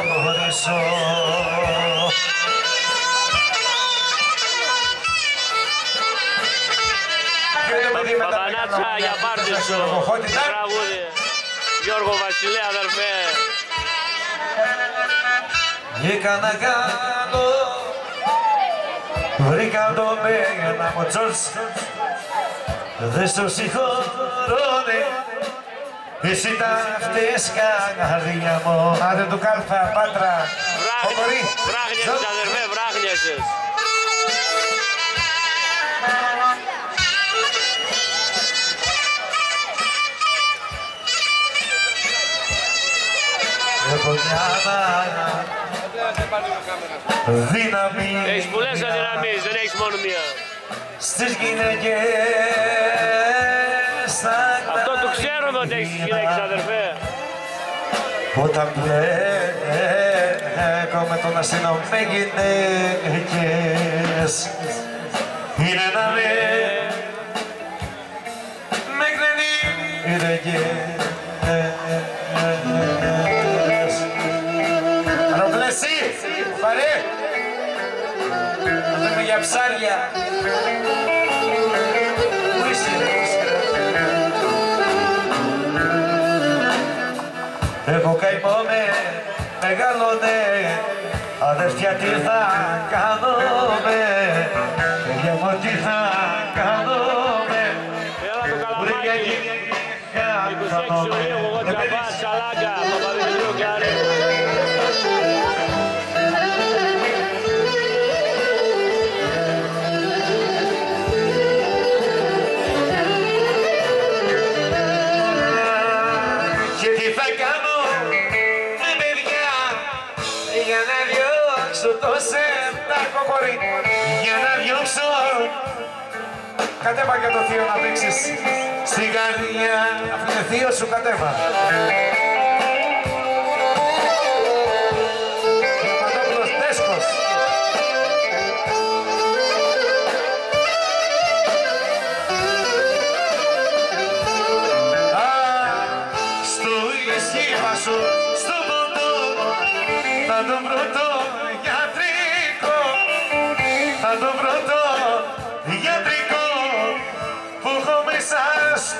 γνωρίσω Παπανάτσα για πάρτι σου. τραγούδι Γιώργο Βασιλέ αδερφέ. Βγήκα να κάνω. Βρήκα το μέγανα μου τσόρς Δεν στο συγχωρούνε Εσύ τα φταίς καρδιά μου. Άντε του κάλφα, πάτρα. Χωμορή Βράχνιασες αδερφέ, βράχνιασες Έχω μια δύναμη. Έχεις πολλές αδυναμίες, δεν έχεις μόνο μία. Στις γυναίκες θα Αυτό το ξέρουμε ότι έχεις γυναίκες αδερφέ Όταν μπλέκω με τον αστυνό με γυναίκες είναι να με με γυναίκες Αεροπλέση, παρέ Λέμε για ψάρια Έχω καημό με μεγάλωνε Αδερφιά τι θα κάνουμε Παιδιά μου τι θα κάνουμε. Έλα το Βρήκα Κατέβα και το θείο να παίξεις. Στην καρδιά αφού είναι θείος σου κατέβα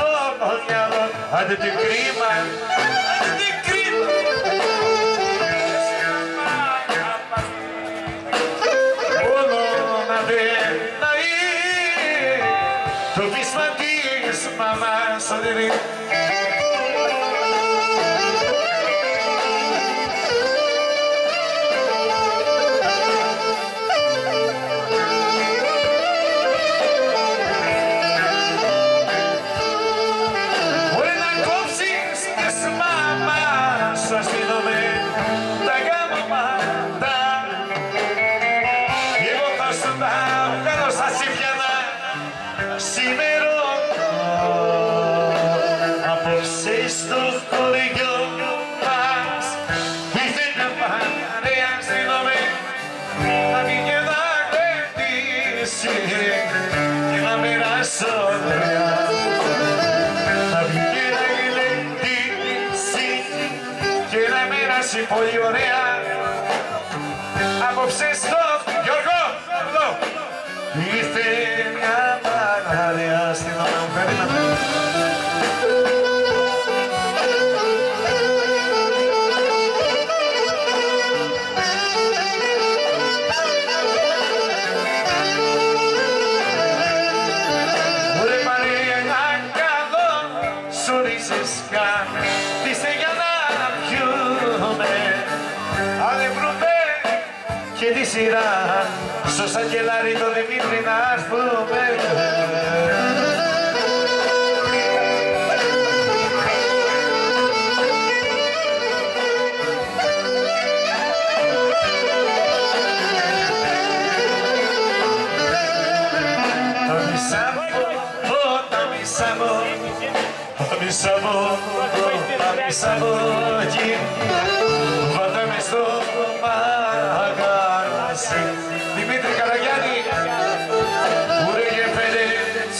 στο μυαλό Άντε την κρίμα, κρατήσει και να μοιράσω δωρεάν θα βγει και να γλεντήσει και να μοιράσει πολύ ωραία. Απόψε στο σειρά. Στο σακελάρι το Δημήτρη να έρθουμε. Τα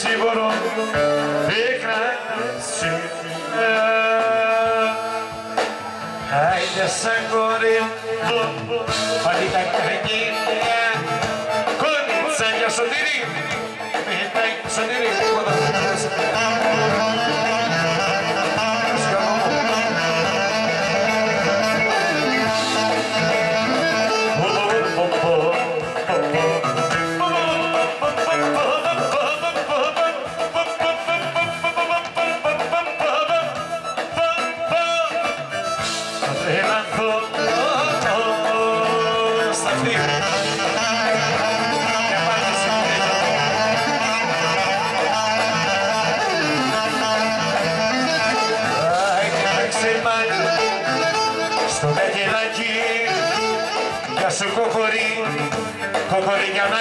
Jibon Hai de sangorin, hai de sangorin, σου κοκορί, κοκορί για να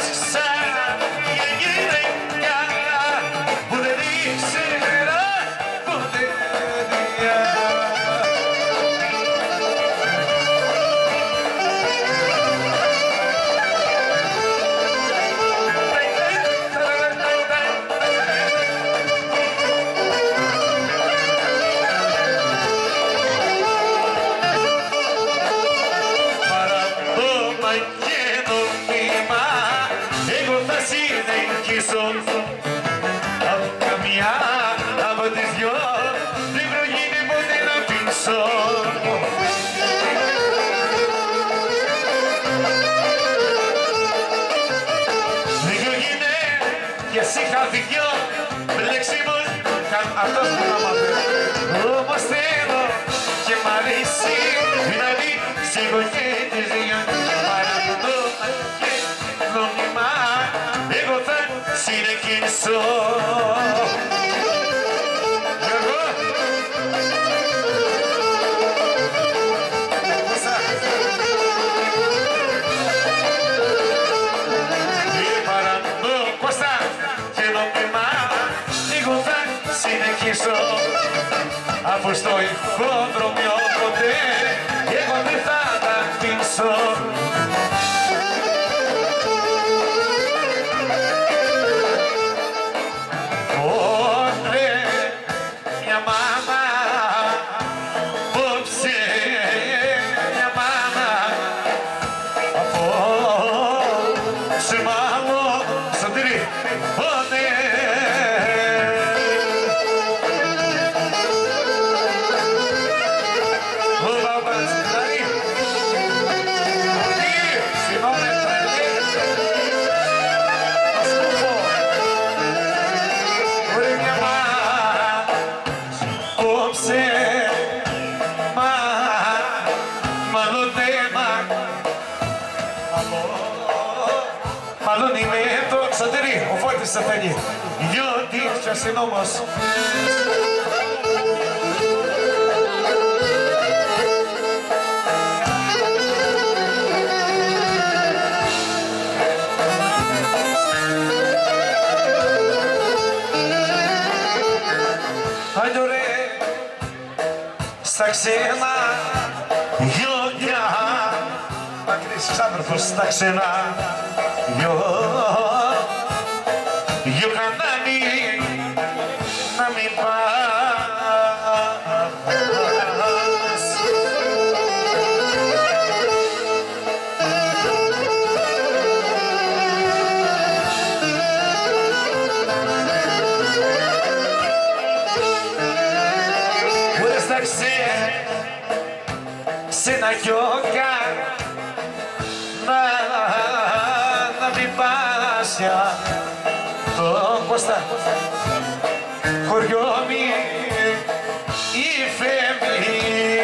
από τις βροχή δεν ποτέ να πείξω Δυο γίνε και εσύ χαθηκιό μπλεξιμος αυτός που θα μάθει. Όμως θέλω και μ' αρέσει δηλαδή σιγωνιέ της δυο και παραδείγμα και νόμιμα εγώ θα συνεχίσω. Apostoi em pro Διότι ποιος είναι όμως. Άντε ρε, στα ξένα γιodιά Μακρύς ξάδερφος στα ξένα γιο γιο να μην πας για το Κώστα χωριό μη η Φέμης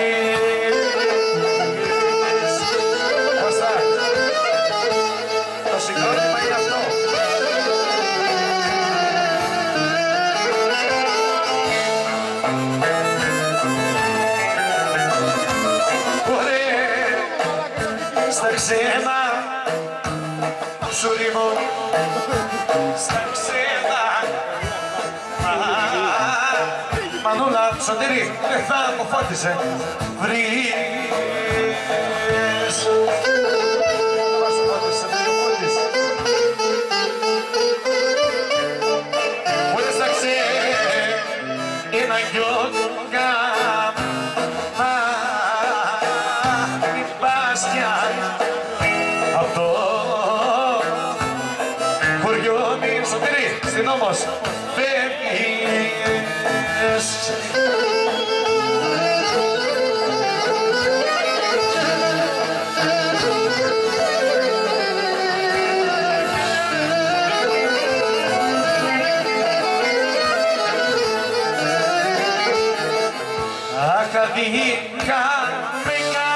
Κώστα το συγκρότημα είναι αυτό. Ωραία στα ξένα σου ρίμω στα ξένα. Α, Μανούλα, Σωτήρη, δεν θα αποφώτισε. Βρεις Σωτήρη, στην όμως φεύγεις Ακαδίκαμε τι